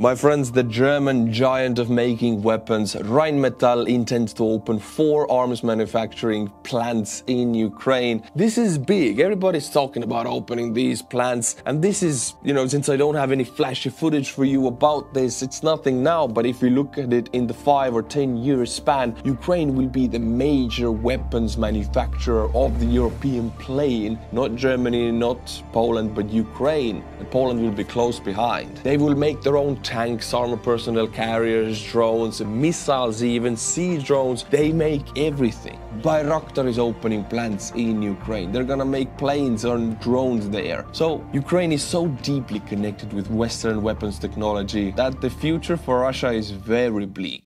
My friends, the German giant of making weapons, Rheinmetall, intends to open four arms manufacturing plants in Ukraine. This is big. Everybody's talking about opening these plants. And this is, you know, since I don't have any flashy footage for you about this, it's nothing now. But if you look at it in the five or 10 year span, Ukraine will be the major weapons manufacturer of the European plane. Not Germany, not Poland, but Ukraine. And Poland will be close behind. They will make their own tanks, armor personnel carriers, drones, missiles, even sea drones. They make everything. Bayraktar is opening plants in Ukraine. They're gonna make planes and drones there. So Ukraine is so deeply connected with Western weapons technology that the future for Russia is very bleak.